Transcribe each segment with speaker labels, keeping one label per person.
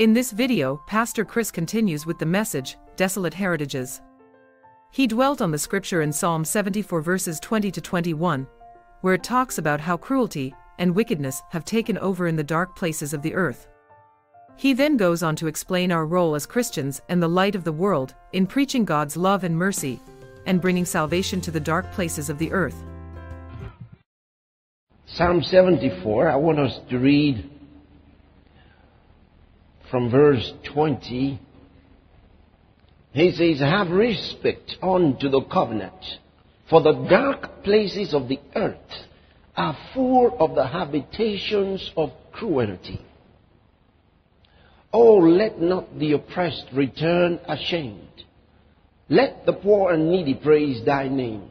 Speaker 1: In this video, Pastor Chris continues with the message, Desolate Heritages. He dwelt on the scripture in Psalm 74 verses 20 to 21, where it talks about how cruelty and wickedness have taken over in the dark places of the earth. He then goes on to explain our role as Christians and the light of the world in preaching God's love and mercy and bringing salvation to the dark places of the earth.
Speaker 2: Psalm 74, I want us to read from verse 20. He says, Have respect unto the covenant, for the dark places of the earth are full of the habitations of cruelty. Oh, let not the oppressed return ashamed. Let the poor and needy praise thy name.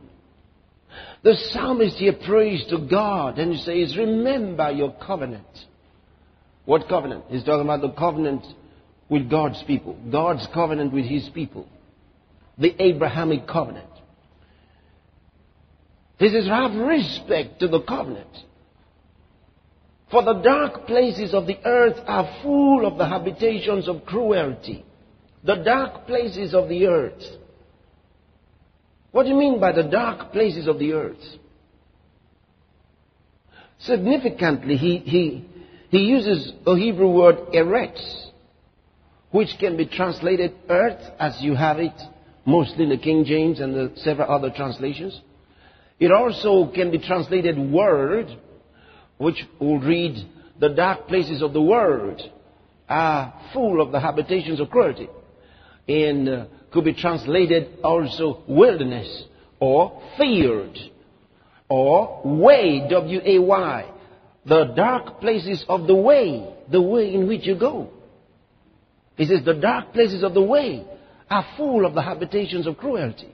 Speaker 2: The psalmist here prays to God and says, Remember your covenant. What covenant? He's talking about the covenant with God's people, God's covenant with his people, the Abrahamic covenant. He says, Have respect to the covenant. For the dark places of the earth are full of the habitations of cruelty. The dark places of the earth. What do you mean by the dark places of the earth? Significantly, he, he, he uses a Hebrew word eretz, which can be translated earth as you have it, mostly in the King James and the several other translations. It also can be translated world, which will read the dark places of the world are full of the habitations of cruelty. And uh, could be translated also wilderness or field or way, W-A-Y. The dark places of the way, the way in which you go. He says the dark places of the way are full of the habitations of cruelty.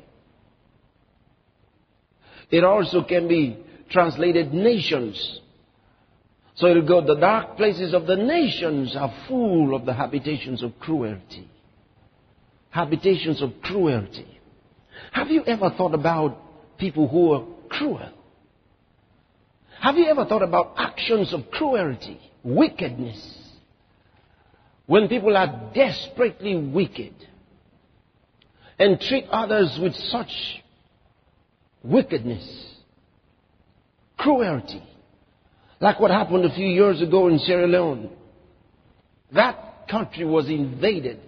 Speaker 2: It also can be translated nations. So it'll go, the dark places of the nations are full of the habitations of cruelty habitations of cruelty. Have you ever thought about people who are cruel? Have you ever thought about actions of cruelty, wickedness? When people are desperately wicked and treat others with such wickedness, cruelty, like what happened a few years ago in Sierra Leone. That country was invaded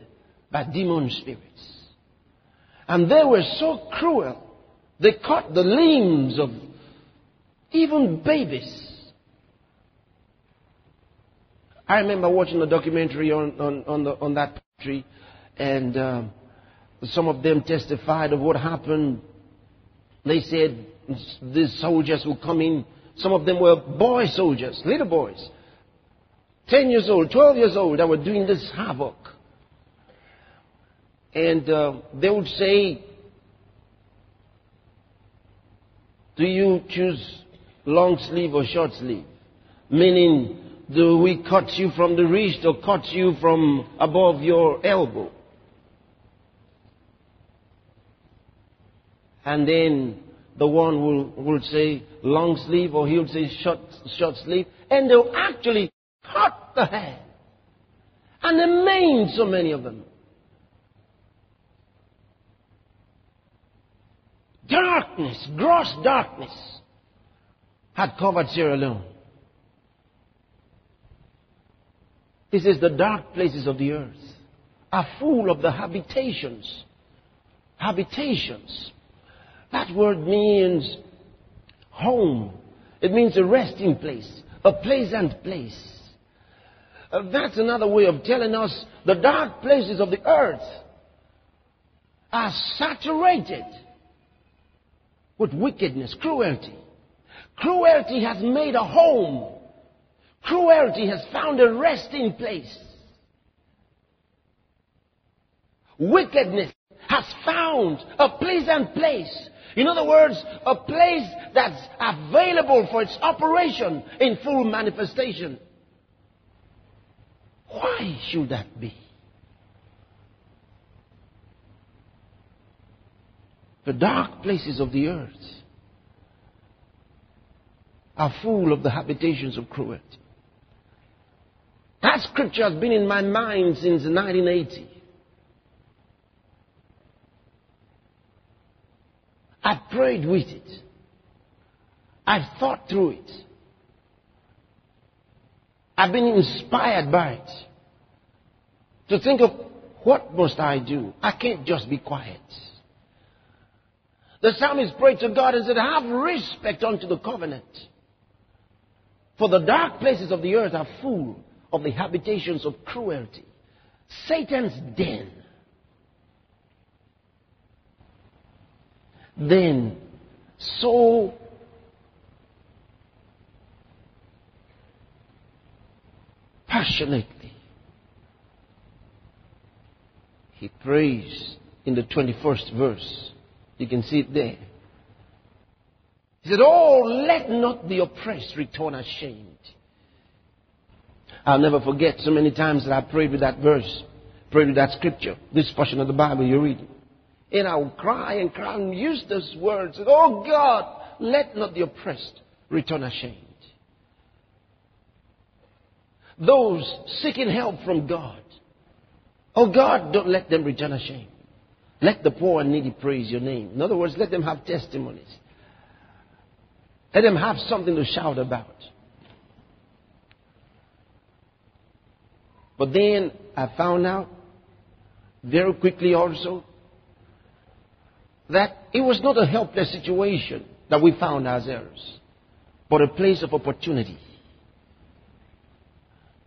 Speaker 2: by demon spirits. And they were so cruel, they cut the limbs of even babies. I remember watching a documentary on, on, on, the, on that country, and um, some of them testified of what happened. They said these soldiers would come in. Some of them were boy soldiers, little boys, 10 years old, 12 years old, that were doing this havoc. And uh, they would say, Do you choose long sleeve or short sleeve? Meaning, do we cut you from the wrist or cut you from above your elbow? And then the one will, will say long sleeve or he'll say short, short sleeve. And they'll actually cut the hair. And there maim so many of them. Darkness, gross darkness, had covered Sierra Leone. He says the dark places of the earth are full of the habitations. Habitations. That word means home. It means a resting place, a pleasant place. Uh, that's another way of telling us the dark places of the earth are saturated with wickedness, cruelty. Cruelty has made a home. Cruelty has found a resting place. Wickedness has found a pleasant place. In other words, a place that's available for its operation in full manifestation. Why should that be? The dark places of the earth are full of the habitations of cruelty. That scripture has been in my mind since 1980. I've prayed with it. I've thought through it. I've been inspired by it. To think of what must I do? I can't just be quiet. The psalmist prayed to God and said, Have respect unto the covenant. For the dark places of the earth are full of the habitations of cruelty. Satan's den. Then, so passionately, he prays in the 21st verse. You can see it there. He said, Oh, let not the oppressed return ashamed. I'll never forget so many times that I prayed with that verse, prayed with that scripture, this portion of the Bible you're reading. And I would cry and cry and use those words. Oh God, let not the oppressed return ashamed. Those seeking help from God. Oh God, don't let them return ashamed. Let the poor and needy praise your name. In other words, let them have testimonies. Let them have something to shout about. But then I found out very quickly also that it was not a helpless situation that we found ourselves, but a place of opportunity.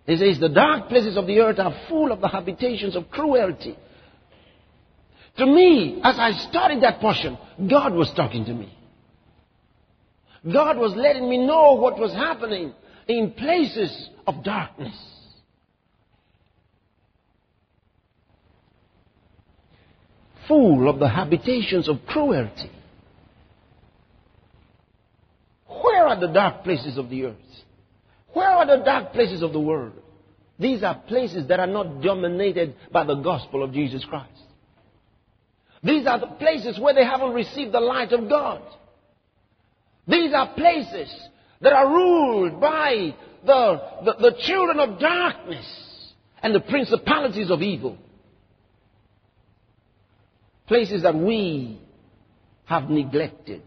Speaker 2: He says, The dark places of the earth are full of the habitations of cruelty. To me, as I studied that portion, God was talking to me. God was letting me know what was happening in places of darkness. Full of the habitations of cruelty. Where are the dark places of the earth? Where are the dark places of the world? These are places that are not dominated by the gospel of Jesus Christ. These are the places where they haven't received the light of God. These are places that are ruled by the, the, the children of darkness and the principalities of evil. Places that we have neglected.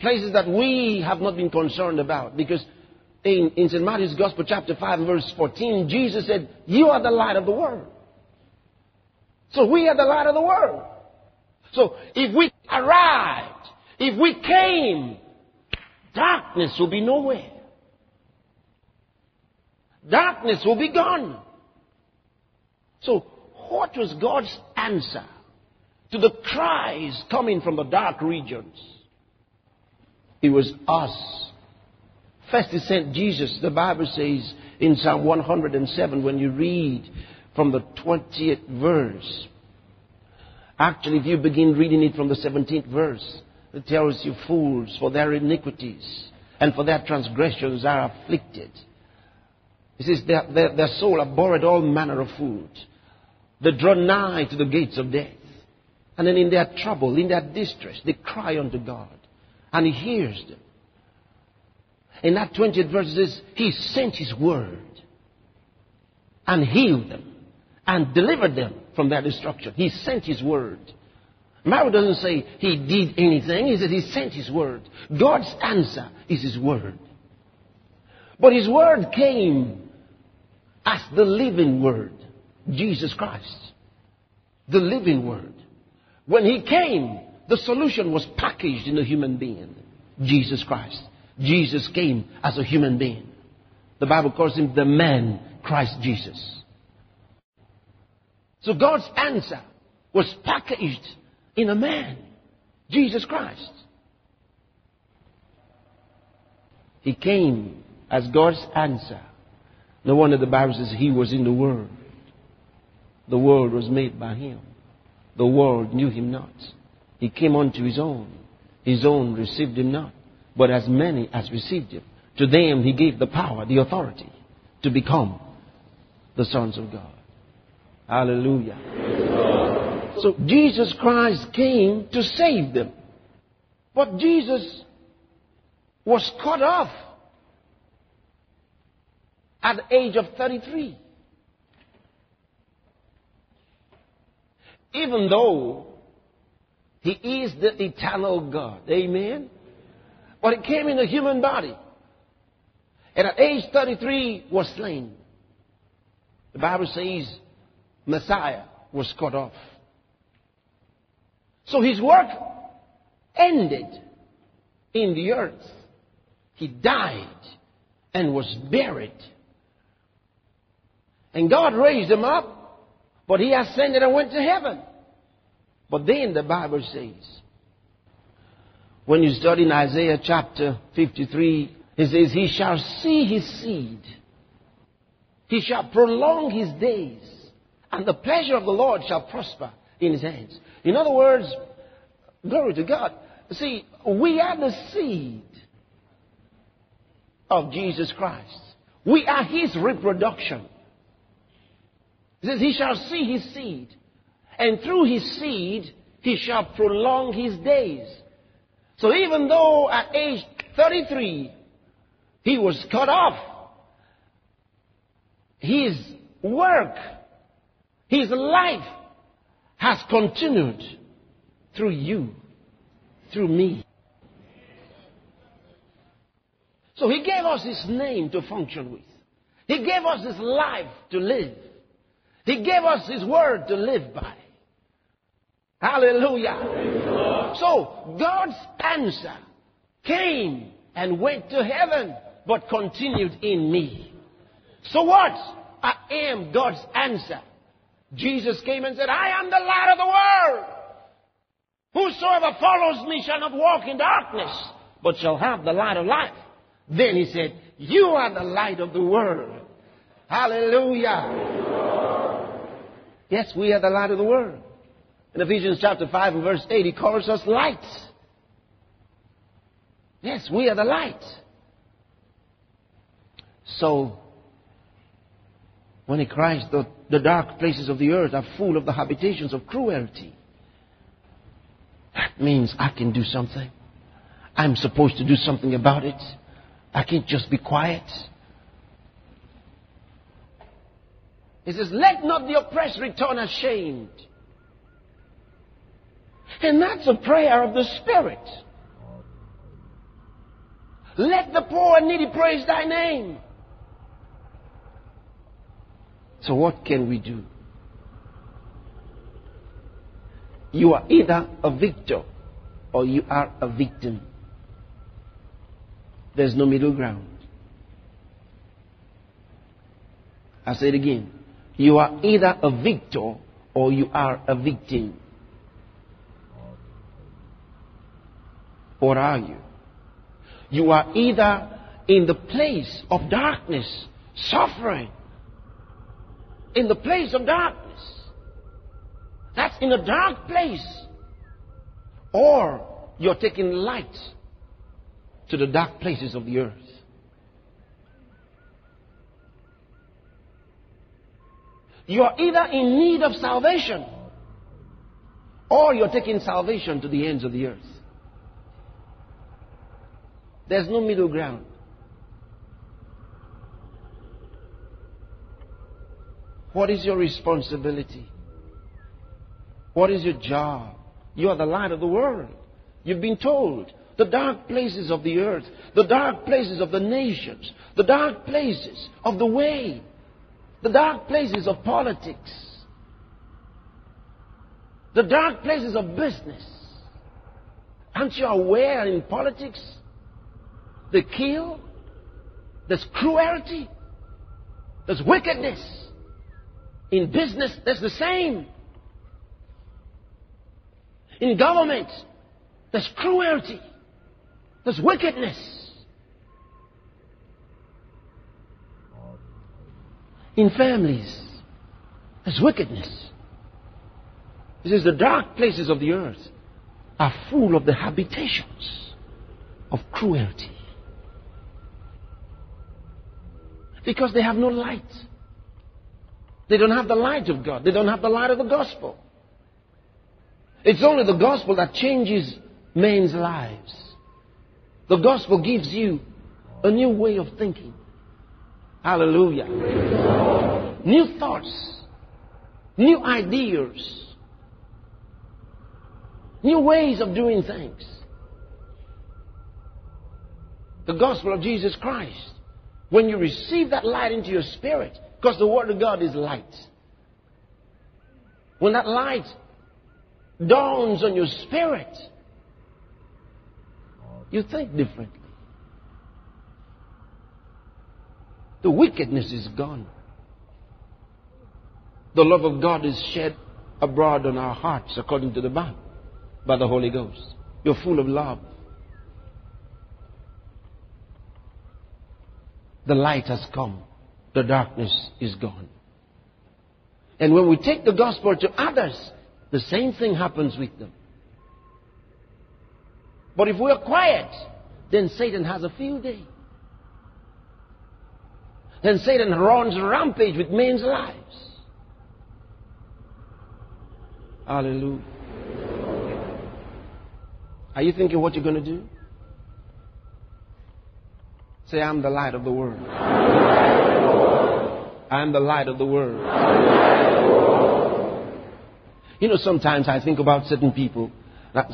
Speaker 2: Places that we have not been concerned about. Because in, in St. Matthew's Gospel, chapter 5, verse 14, Jesus said, You are the light of the world. So we are the light of the world. So if we arrived, if we came, darkness will be nowhere. Darkness will be gone. So what was God's answer to the cries coming from the dark regions? It was us. First he sent Jesus. The Bible says in Psalm 107 when you read from the 20th verse. Actually, if you begin reading it from the 17th verse, it tells you, Fools, for their iniquities and for their transgressions are afflicted. It says, their, their, their soul abhorred all manner of food. They draw nigh to the gates of death. And then in their trouble, in their distress, they cry unto God. And He hears them. In that 20th verse, it says, He sent His word and healed them and delivered them from their destruction. He sent His word. Bible doesn't say He did anything. He said He sent His word. God's answer is His word. But His word came as the living word. Jesus Christ. The living word. When He came, the solution was packaged in a human being. Jesus Christ. Jesus came as a human being. The Bible calls him the man, Christ Jesus. So God's answer was packaged in a man, Jesus Christ. He came as God's answer. No wonder the Bible says he was in the world. The world was made by him. The world knew him not. He came unto his own. His own received him not. But as many as received him, to them he gave the power, the authority to become the sons of God. Hallelujah. So Jesus Christ came to save them. But Jesus was cut off. at the age of 33. Even though he is the eternal God. Amen? But it came in a human body. And at age 33 was slain. The Bible says Messiah was cut off. So his work ended in the earth. He died and was buried. And God raised him up, but he ascended and went to heaven. But then the Bible says, when you study in Isaiah chapter 53, it says, He shall see his seed. He shall prolong his days, and the pleasure of the Lord shall prosper in his hands. In other words, glory to God. See, we are the seed of Jesus Christ. We are his reproduction. It says, He shall see his seed, and through his seed he shall prolong his days. So even though at age 33 he was cut off, his work, his life has continued through you, through me. So he gave us his name to function with. He gave us his life to live. He gave us his word to live by. Hallelujah. So God's answer came and went to heaven, but continued in me. So what? I am God's answer. Jesus came and said, I am the light of the world. Whosoever follows me shall not walk in darkness, but shall have the light of life. Then he said, You are the light of the world. Hallelujah. Yes, we are the light of the world. In Ephesians chapter 5 and verse 8, he calls us light. Yes, we are the light. So, when he cries, the, the dark places of the earth are full of the habitations of cruelty. That means I can do something. I'm supposed to do something about it. I can't just be quiet. He says, Let not the oppressed return ashamed. And that's a prayer of the Spirit. Let the poor and needy praise thy name. So, what can we do? You are either a victor or you are a victim. There's no middle ground. I say it again. You are either a victor or you are a victim. What are you? You are either in the place of darkness, suffering, in the place of darkness. That's in a dark place. Or you're taking light to the dark places of the earth. You are either in need of salvation or you're taking salvation to the ends of the earth. There's no middle ground. What is your responsibility? What is your job? You are the light of the world. You've been told the dark places of the earth, the dark places of the nations, the dark places of the way, the dark places of politics, the dark places of business. Aren't you aware in politics? They kill, there's cruelty, there's wickedness. In business, there's the same. In government, there's cruelty. There's wickedness. In families, there's wickedness. He says the dark places of the earth are full of the habitations of cruelty. Because they have no light. They don't have the light of God. They don't have the light of the gospel. It's only the gospel that changes men's lives. The gospel gives you a new way of thinking. Hallelujah. New thoughts, new ideas, new ways of doing things. The gospel of Jesus Christ. When you receive that light into your spirit, because the Word of God is light. When that light dawns on your spirit, you think differently. The wickedness is gone. The love of God is shed abroad on our hearts, according to the Bible, by the Holy Ghost. You're full of love. The light has come. The darkness is gone. And when we take the gospel to others, the same thing happens with them. But if we're quiet, then Satan has a field day. Then Satan runs rampage with men's lives. Hallelujah. Are you thinking what you're going to do? Say, I'm the light of the world. I'm the light of the world. You know, sometimes I think about certain people.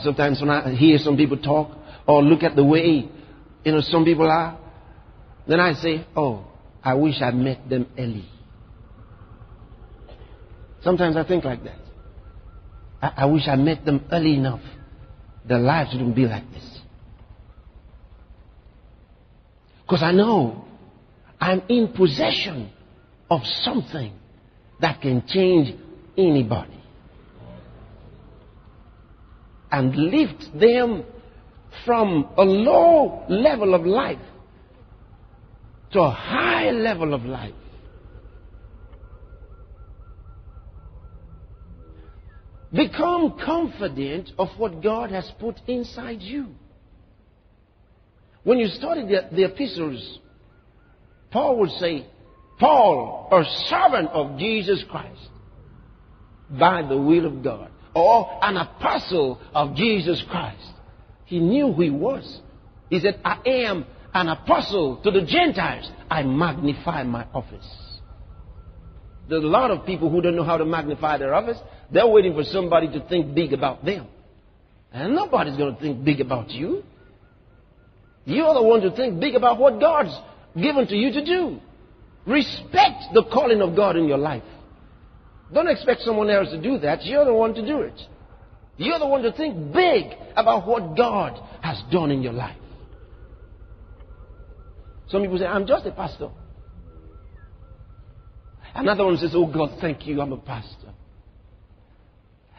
Speaker 2: Sometimes when I hear some people talk or look at the way, you know, some people are, then I say, oh, I wish I met them early. Sometimes I think like that. I, I wish I met them early enough. Their lives wouldn't be like this. Because I know I'm in possession of something that can change anybody and lift them from a low level of life to a high level of life. Become confident of what God has put inside you. When you study the, the epistles, Paul would say, Paul, a servant of Jesus Christ, by the will of God, or an apostle of Jesus Christ. He knew who he was. He said, I am an apostle to the Gentiles. I magnify my office. There's a lot of people who don't know how to magnify their office. They're waiting for somebody to think big about them. And nobody's going to think big about you. You're the one to think big about what God's given to you to do. Respect the calling of God in your life. Don't expect someone else to do that. You're the one to do it. You're the one to think big about what God has done in your life. Some people say, I'm just a pastor. Another one says, Oh God, thank you, I'm a pastor.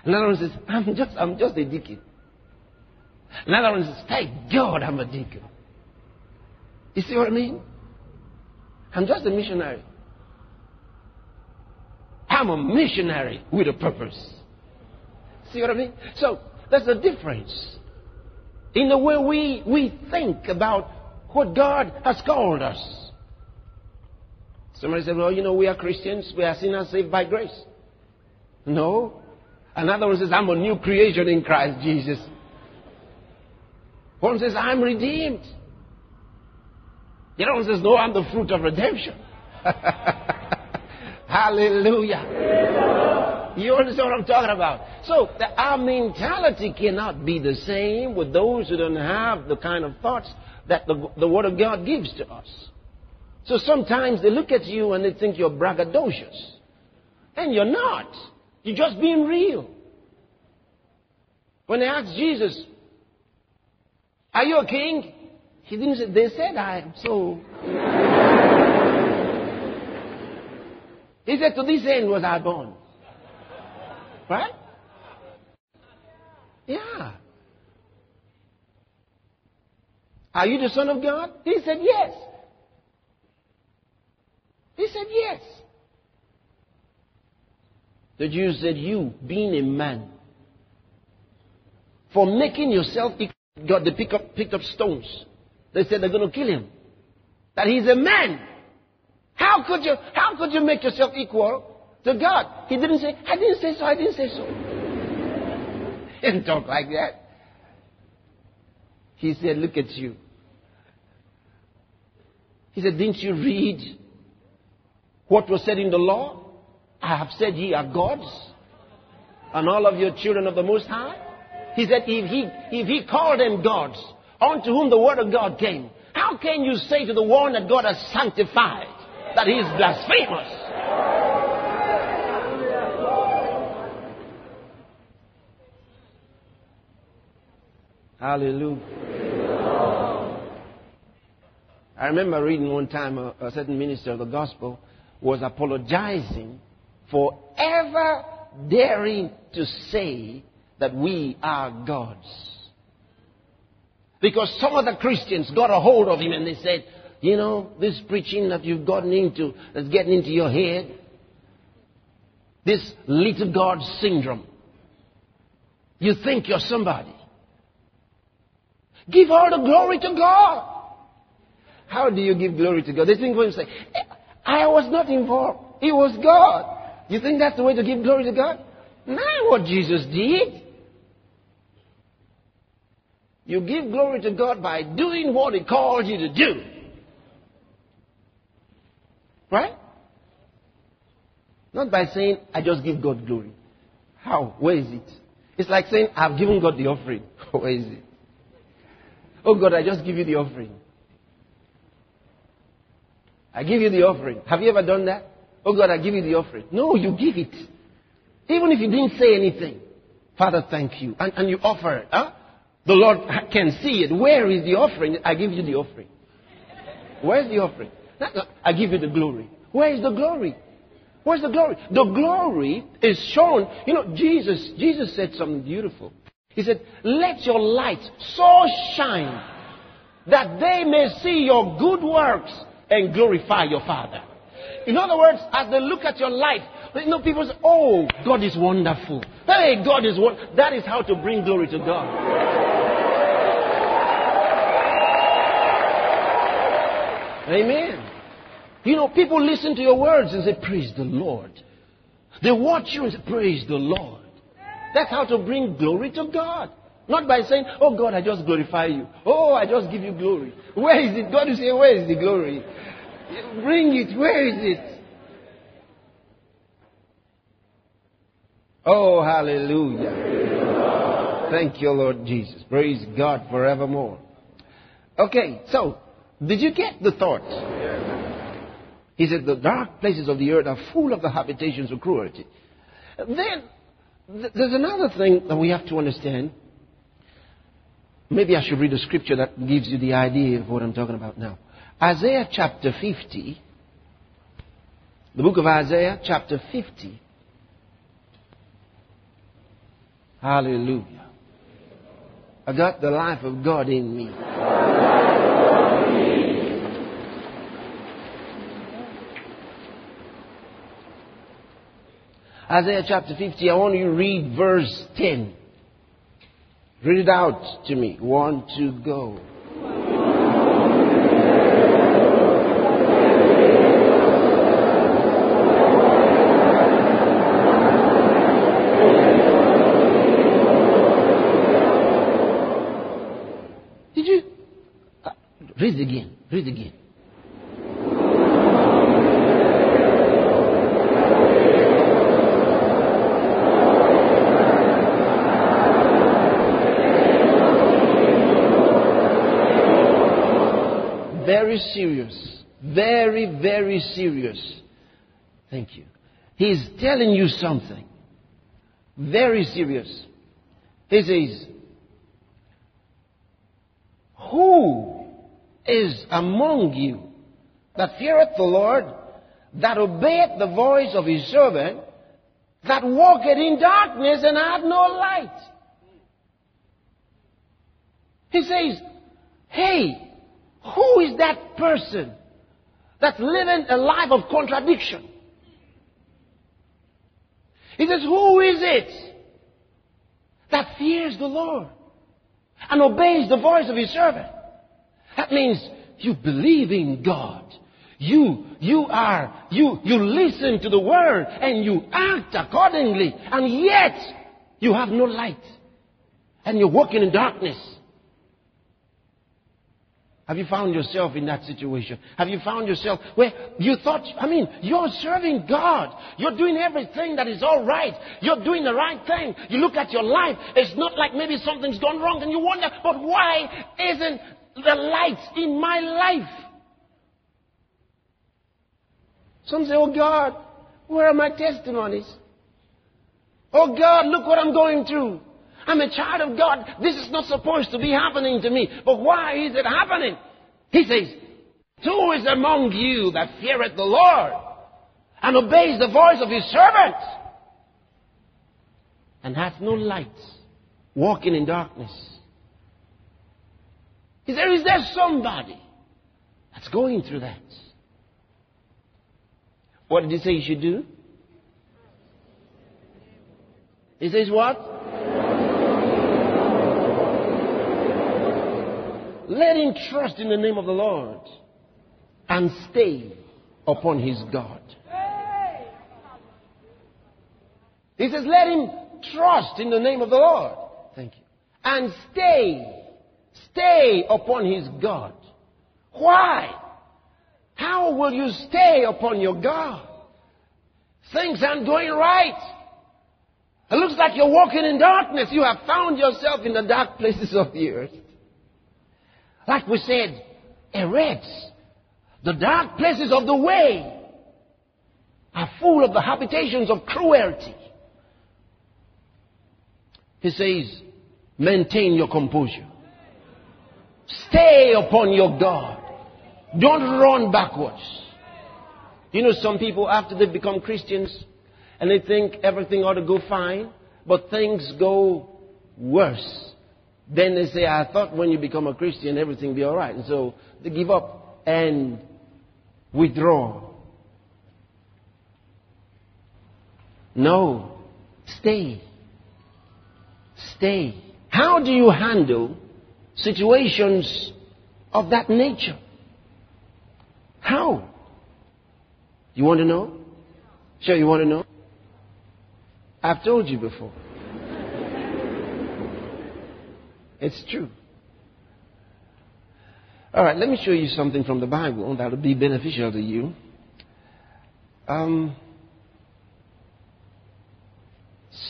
Speaker 2: Another one says, I'm just, I'm just a deacon. Another one says, Thank God I'm a deacon. You see what I mean? I'm just a missionary. I'm a missionary with a purpose. See what I mean? So there's a difference in the way we, we think about what God has called us. Somebody said, well, you know, we are Christians. We are sinners saved by grace. No. Another one says, I'm a new creation in Christ Jesus. One says, I'm redeemed. Other one says, No, I'm the fruit of redemption. Hallelujah. You understand what I'm talking about? So, the, our mentality cannot be the same with those who don't have the kind of thoughts that the, the Word of God gives to us. So sometimes they look at you and they think you're braggadocious. And you're not. You're just being real. When they ask Jesus, Are you a king? He didn't say, they said I am so. he said, to this end was I born. Right? Yeah. Are you the Son of God? He said, Yes. He said, Yes. The Jews said, You, being a man, for making yourself, God, they pick up, picked up stones they said they're going to kill him. That he's a man. How could you, how could you make yourself equal to God? He didn't say, I didn't say so, I didn't say so. he didn't talk like that. He said, look at you. He said, didn't you read what was said in the law? I have said ye are gods, and all of your children of the Most High. He said, if he, if he called them gods, unto whom the word of God came, how can you say to the one that God has sanctified that he is blasphemous? Hallelujah. I remember reading one time a, a, certain minister of the gospel was apologizing for ever daring to say that we are gods. Because some of the Christians got a hold of him and they said, you know, this preaching that you've gotten into, that's getting into your head, this little God syndrome. You think you're somebody. Give all the glory to God. How do you give glory to God? They think when you say, I was not involved. It was God. You think that's the way to give glory to God? Not what Jesus did. You give glory to God by doing what He called you to do. Right? Not by saying, I just give God glory. How? Where is it? It's like saying, I've given God the offering. Where is it? Oh God, I just give you the offering. I give you the offering. Have you ever done that? Oh God, I give you the offering. No, you give it. Even if you didn't say anything. Father, thank you. And, and you offer it. Huh? The Lord can see it. Where is the offering? I give you the offering. Where's the offering? I give you the glory. Where is the glory? Where's the glory? The glory is shown. You know, Jesus, Jesus said something beautiful. He said, Let your light so shine that they may see your good works and glorify your Father. In other words, as they look at your life, you know, people say, Oh, God is wonderful. Hey, God is wonderful. That is how to bring glory to God. Amen. You know, people listen to your words and say, Praise the Lord. They watch you and say, Praise the Lord. That's how to bring glory to God. Not by saying, Oh God, I just glorify you. Oh, I just give you glory. Where is it? God will say, Where is the glory? Bring it. Where is it? Oh, hallelujah. Thank you, Lord Jesus. Praise God forevermore. Okay, so, did you get the thought? He said, The dark places of the earth are full of the habitations of cruelty. Then, th- there's another thing that we have to understand. Maybe I should read a scripture that gives you the idea of what I'm talking about now. Isaiah chapter 50, the book of Isaiah chapter 50. Hallelujah. I got the life of God in me. Isaiah chapter 50, I want you to read verse 10. Read it out to me. One, two, go. Did you? Uh, read again. Read again. Very serious. Very, very serious. Thank you. He's telling you something. Very serious. He says, Who is among you that feareth the Lord, that obeyeth the voice of his servant, that walketh in darkness and hath no light? He says, Hey, who is that person that's living a life of contradiction? He says, Who is it that fears the Lord and obeys the voice of his servant? That means you believe in God. You, you are, you, you listen to the word and you act accordingly. And yet, you have no light. And you're walking in darkness. Have you found yourself in that situation? Have you found yourself where you thought, I mean, you're serving God. You're doing everything that is all right. You're doing the right thing. You look at your life. It's not like maybe something's gone wrong and you wonder, but why isn't the light in my life? Some say, oh God, where are my testimonies? Oh God, look what I'm going through. I'm a child of God. This is not supposed to be happening to me. But why is it happening? He says, Who is among you that feareth the Lord and obeys the voice of his servant and hath no light, walking in darkness? He said, Is there somebody that's going through that? What did he say you should do? He says what? Let him trust in the name of the Lord and stay upon his God. He says, let him trust in the name of the Lord. Thank you. And stay, stay upon his God. Why? How will you stay upon your God? Things aren't going right. It looks like you're walking in darkness. You have found yourself in the dark places of the earth. Like we said, Eretz, the dark places of the way, are full of the habitations of cruelty. He says, maintain your composure. Stay upon your God. Don't run backwards. You know, some people, after they become Christians, and they think everything ought to go fine, but things go worse. Then they say, I thought when you become a Christian, everything be all right. And so they give up and withdraw. No. Stay. Stay. How do you handle situations of that nature? How? You want to know? Sure, you want to know? I've told you before. It's true. All right, let me show you something from the Bible that will be beneficial to you. Um,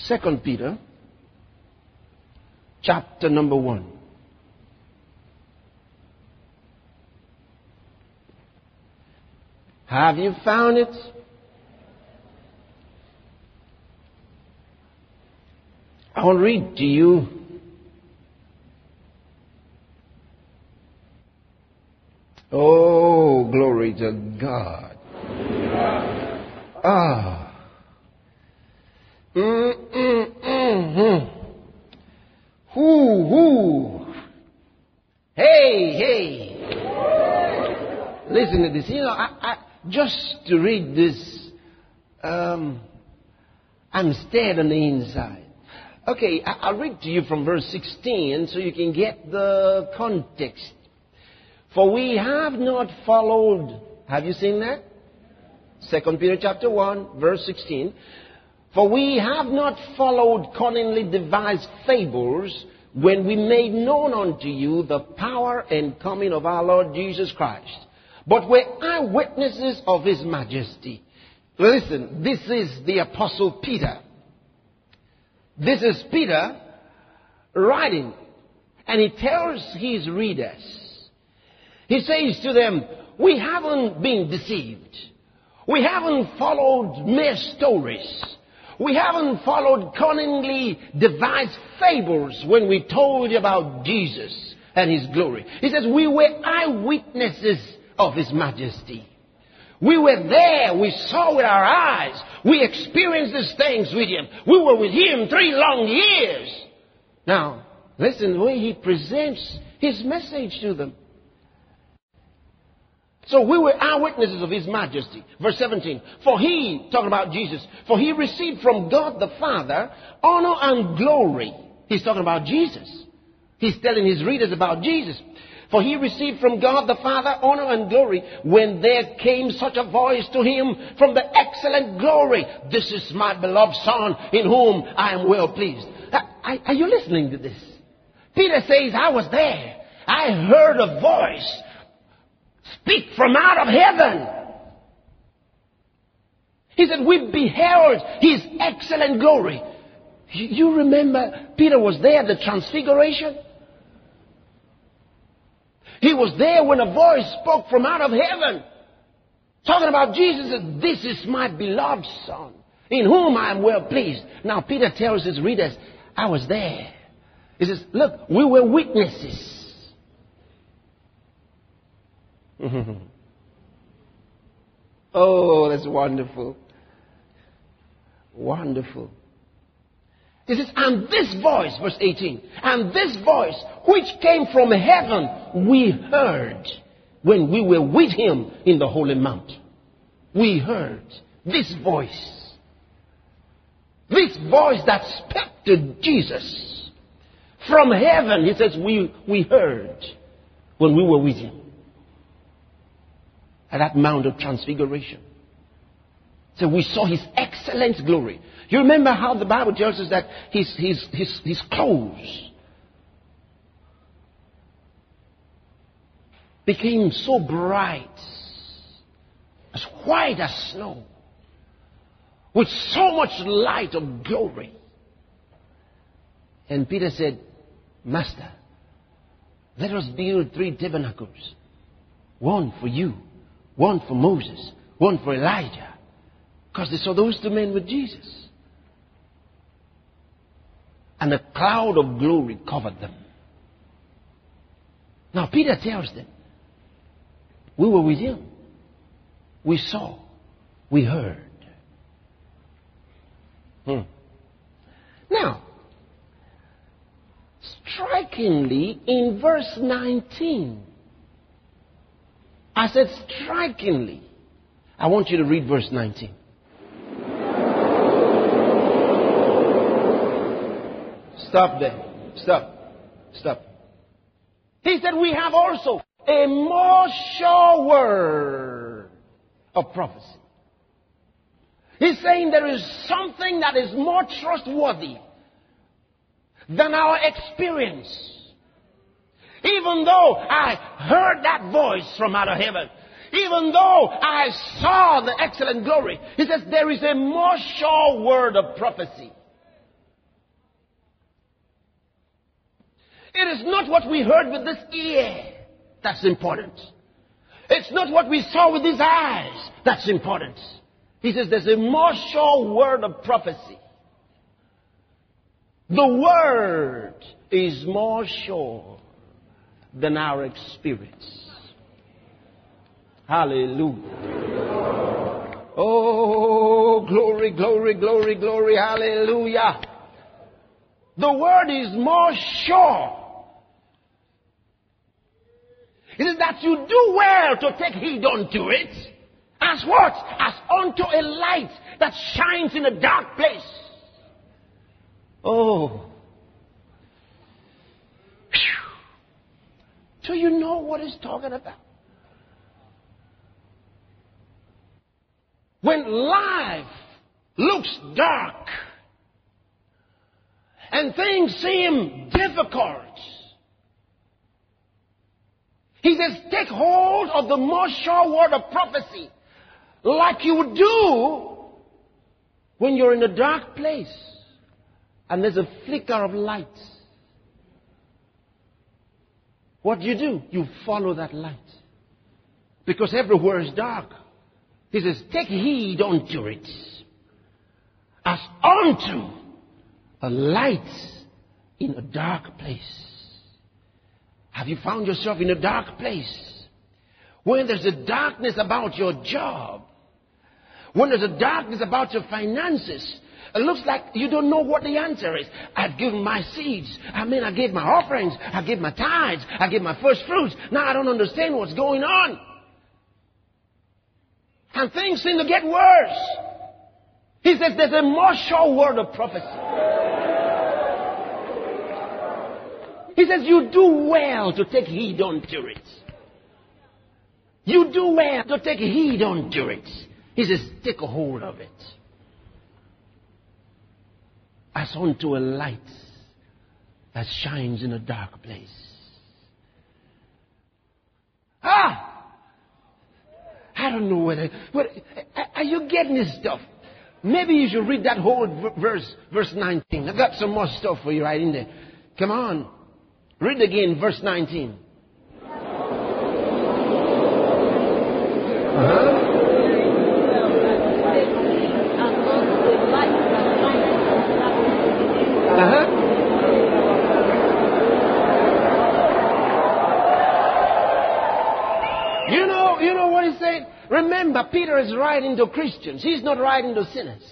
Speaker 2: Second Peter, chapter number one. Have you found it? I will read to you Oh, glory to God. Ah. Mm, mm, mm, mm. Whoo, whoo. Hey, hey. Listen to this. You know, I, I, just to read this, um, I'm scared on the inside. Okay, I, I'll read to you from verse 16 so you can get the context for we have not followed. Have you seen that? Second Peter chapter 1, verse 16. For we have not followed cunningly devised fables when we made known unto you the power and coming of our Lord Jesus Christ, but were eyewitnesses of his majesty. Listen, this is the apostle Peter. This is Peter writing, and he tells his readers he says to them, we haven't been deceived. We haven't followed mere stories. We haven't followed cunningly devised fables when we told you about Jesus and His glory. He says, we were eyewitnesses of His majesty. We were there. We saw with our eyes. We experienced these things with Him. We were with Him three long years. Now, listen the way He presents His message to them. So we were eyewitnesses of His majesty. Verse 17. For He, talking about Jesus, for He received from God the Father honor and glory. He's talking about Jesus. He's telling His readers about Jesus. For he received from God the Father honor and glory when there came such a voice to him from the excellent glory. This is my beloved Son in whom I am well pleased. Uh, are you listening to this? Peter says, I was there. I heard a voice speak from out of heaven. He said, we beheld his excellent glory. You remember Peter was there at the transfiguration? He was there when a voice spoke from out of heaven. Talking about Jesus, this is my beloved son, in whom I am well pleased. Now Peter tells his readers, I was there. He says, look, we were witnesses. oh, that's wonderful. Wonderful. He says, and this voice, verse 18, and this voice which came from heaven, we heard when we were with him in the holy mount. We heard this voice. This voice that spoke to Jesus from heaven, he says, we, we heard when we were with him at that Mount of Transfiguration. So we saw his excellent glory. You remember how the Bible tells us that his, his, his, his clothes became so bright, as white as snow, with so much light of glory. And Peter said, Master, let us build three tabernacles one for you, one for Moses, one for Elijah. Because they saw those two men with Jesus and a cloud of glory covered them. Now, Peter tells them, We were with him. We saw. We heard. Hmm. Now, strikingly, in verse 19, I said strikingly. I want you to read verse 19. Stop there. Stop. Stop. He said, We have also a more sure word of prophecy. He's saying there is something that is more trustworthy than our experience. Even though I heard that voice from out of heaven, even though I saw the excellent glory, he says there is a more sure word of prophecy. It is not what we heard with this ear that's important. It's not what we saw with these eyes that's important. He says there's a more sure word of prophecy. The word is more sure than our experience. Hallelujah. Oh, glory, glory, glory, glory, hallelujah. The word is more sure it is that you do well to take heed unto it. As what? As unto a light that shines in a dark place. Oh. Do you know what he's talking about? When life looks dark and things seem difficult he says, take hold of the most sure word of prophecy, like you would do when you're in a dark place and there's a flicker of light. What do you do? You follow that light. Because everywhere is dark. He says, take heed unto it as unto a light in a dark place. Have you found yourself in a dark place? When there's a darkness about your job, when there's a darkness about your finances, it looks like you don't know what the answer is. I've given my seeds. I mean, I gave my offerings. I gave my tithes. I gave my first fruits. Now I don't understand what's going on. And things seem to get worse. He says there's a more sure word of prophecy. He says, You do well to take heed unto it. You do well to take heed unto it. He says, Take a hold of it. As unto a light that shines in a dark place. Ah! I don't know whether, are you getting this stuff? Maybe you should read that whole verse, verse 19. I've got some more stuff for you right in there. Come on. Read again, verse 19. Uh-huh. Remember, Peter is writing to Christians. He's not writing to sinners.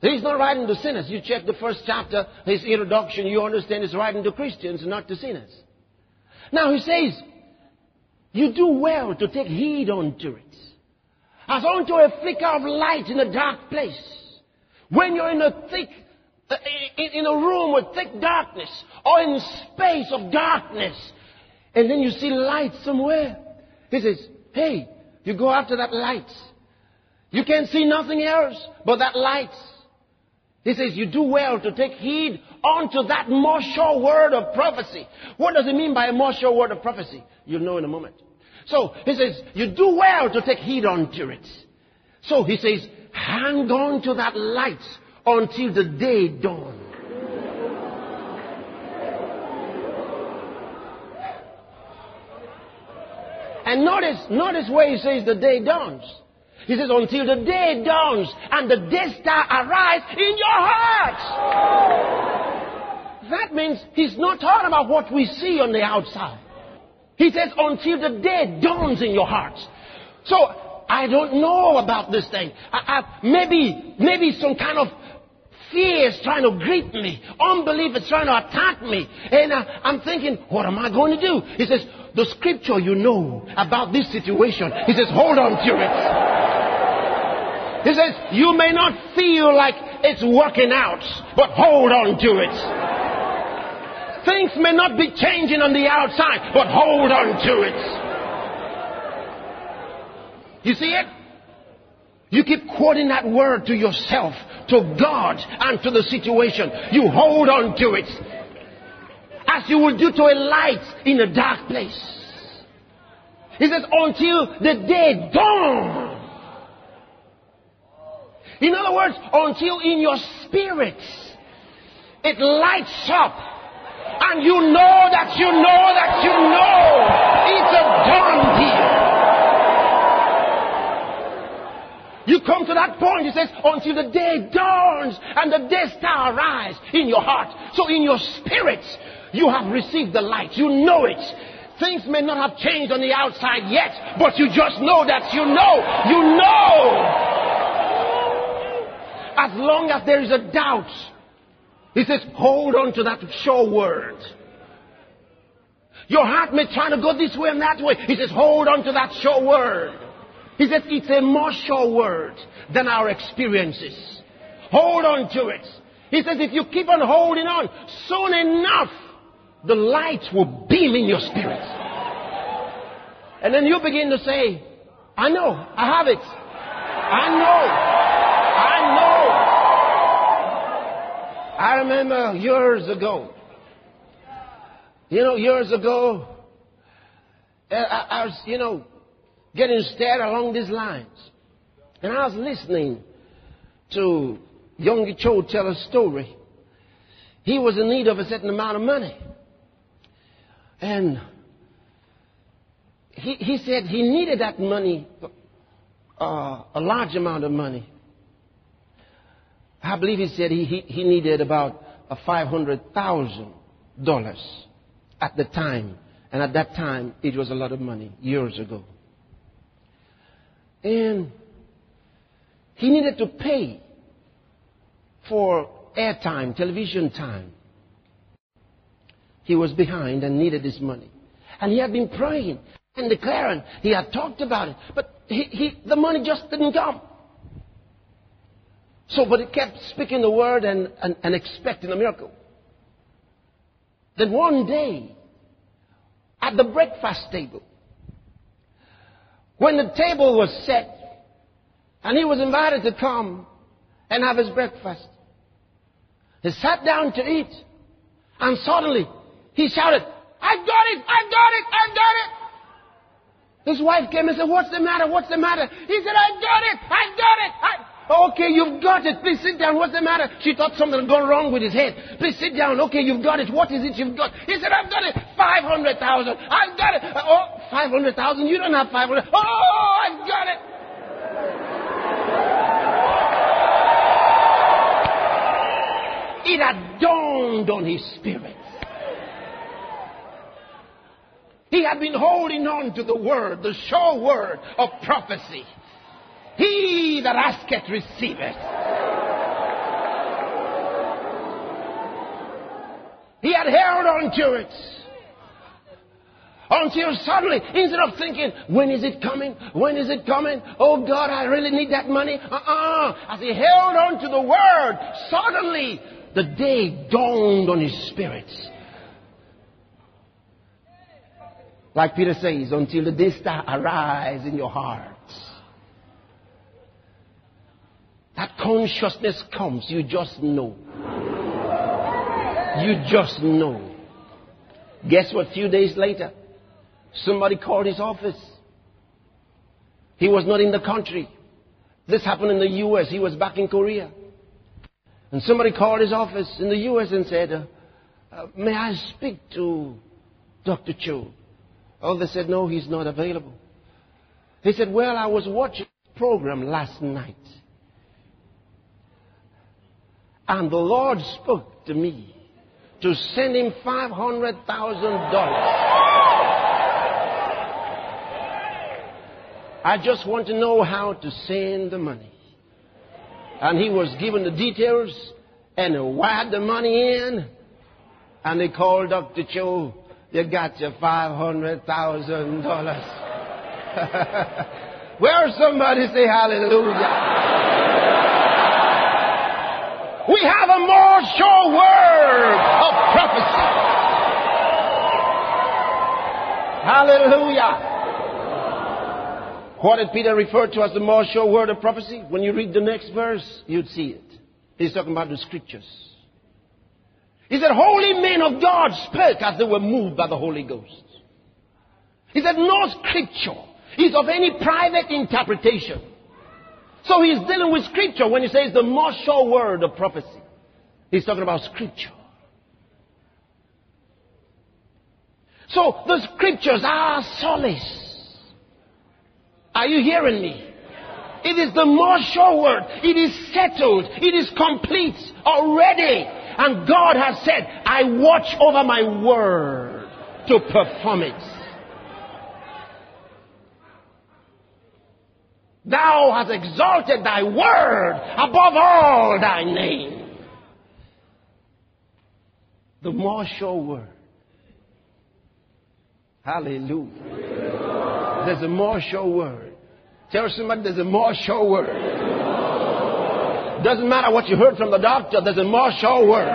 Speaker 2: He's not writing to sinners. You check the first chapter, his introduction, you understand he's writing to Christians, not to sinners. Now he says, you do well to take heed unto it. As unto a flicker of light in a dark place. When you're in a thick, uh, in a room with thick darkness, or in space of darkness, and then you see light somewhere. He says, hey, you go after that light. You can't see nothing else but that light. He says, you do well to take heed unto that more sure word of prophecy. What does it mean by a more sure word of prophecy? You'll know in a moment. So, he says, you do well to take heed unto it. So, he says, hang on to that light until the day dawns. And notice, notice where he says the day dawns. He says, until the day dawns and the day star arise in your hearts. That means he's not talking about what we see on the outside. He says, until the day dawns in your hearts. So, I don't know about this thing. I, I, maybe, maybe some kind of fear is trying to grip me. Unbelief is trying to attack me. And I, I'm thinking, what am I going to do? He says, the scripture you know about this situation. He says, hold on to it. He says, you may not feel like it's working out, but hold on to it. Things may not be changing on the outside, but hold on to it. You see it? You keep quoting that word to yourself, to God, and to the situation. You hold on to it as you will do to a light in a dark place. He says, until the day dawns. In other words, until in your spirit it lights up and you know that you know that you know it's a done deal. You come to that point, he says, until the day dawns and the day star arise in your heart. So in your spirit, you have received the light. You know it. Things may not have changed on the outside yet, but you just know that you know. You know. As long as there is a doubt, he says, hold on to that sure word. Your heart may try to go this way and that way. He says, hold on to that sure word. He says, it's a more sure word than our experiences. Hold on to it. He says, if you keep on holding on, soon enough, the light will beam in your spirit. And then you begin to say, I know, I have it. I know. I know. I remember years ago. You know, years ago, uh, I, I was, you know, getting stared along these lines. And I was listening to Yonggi Cho tell a story. He was in need of a certain amount of money. And he, he said he needed that money, uh, a large amount of money. I believe he said he, he, he needed about $500,000 at the time. And at that time, it was a lot of money, years ago. And he needed to pay for airtime, television time he was behind and needed this money. And he had been praying and declaring. He had talked about it. But he, he, the money just didn't come. So, but he kept speaking the word and, and, and expecting a miracle. Then one day, at the breakfast table, when the table was set, and he was invited to come and have his breakfast, he sat down to eat, and suddenly he shouted, "I've got it! I've got it! I've got it! His wife came and said, What's the matter? What's the matter? He said, "I've got it! I've got it! I... Okay, you've got it. Please sit down. What's the matter? She thought something had gone wrong with his head. Please sit down. Okay, you've got it. What is it you've got? He said, I've got it. 500,000. I've got it. Oh, 500,000? You don't have 500. Oh, I've got it. It had dawned on his spirit. He had been holding on to the word, the sure word of prophecy. He that asketh receiveth. He had held on to it. Until suddenly, instead of thinking, when is it coming? When is it coming? Oh God, I really need that money. Uh-uh. As he held on to the word, suddenly the day dawned on his spirits. Like Peter says, until the day star arise in your hearts. That consciousness comes, you just know. You just know. Guess what? A few days later, somebody called his office. He was not in the country. This happened in the U.S. He was back in Korea. And somebody called his office in the U.S. and said, uh, uh, May I speak to Dr. Cho? Oh, they said, No, he's not available. He said, Well, I was watching the program last night. And the Lord spoke to me to send him $500,000. I just want to know how to send the money. And he was given the details and wired the money in. And they called Dr. Cho. You got your $500,000. Where somebody say hallelujah? We have a more sure word of prophecy. Hallelujah. What did Peter refer to as the more sure word of prophecy? When you read the next verse, you'd see it. He's talking about the scriptures. He said, Holy men of God spoke as they were moved by the Holy Ghost. He said, No scripture is of any private interpretation. So he's dealing with scripture when he says the more sure word of prophecy. He's talking about scripture. So the scriptures are solace. Are you hearing me? It is the more sure word. It is settled. It is complete already. And God has said, I watch over my word to perform it. Thou hast exalted thy word above all thy name. The more sure word. Hallelujah. There's a more sure word. Tell somebody there's a more sure word. Doesn't matter what you heard from the doctor, there's a more sure word.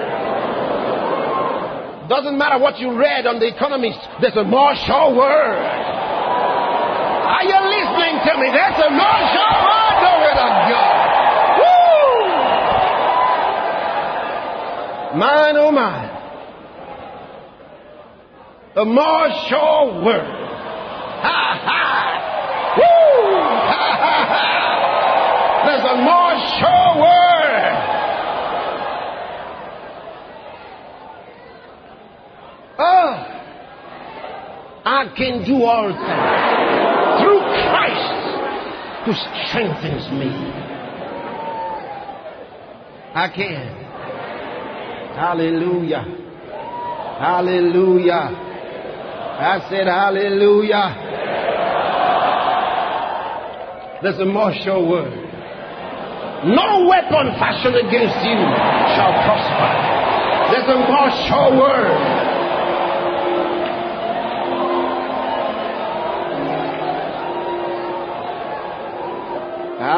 Speaker 2: Doesn't matter what you read on the economist, there's a more sure word. Are you listening to me? That's a more sure word, God. Woo! Mine, oh mine. A more sure word. Ha ha! Woo! Ha ha ha! There's a more sure word. Oh, I can do all things through Christ who strengthens me. I can. Hallelujah. Hallelujah. I said hallelujah. There's a more sure word. No weapon fashioned against you shall prosper. There's a more sure word.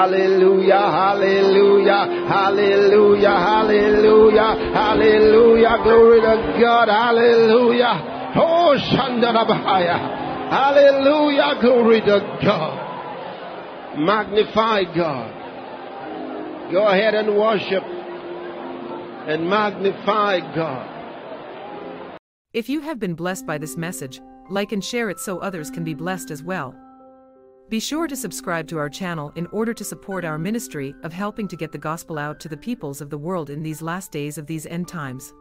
Speaker 2: Hallelujah, hallelujah, hallelujah, hallelujah, hallelujah, glory to God, hallelujah. Oh, Shandarabahaya. Hallelujah, glory to God. Magnify God. Go ahead and worship and magnify God.
Speaker 1: If you have been blessed by this message, like and share it so others can be blessed as well. Be sure to subscribe to our channel in order to support our ministry of helping to get the gospel out to the peoples of the world in these last days of these end times.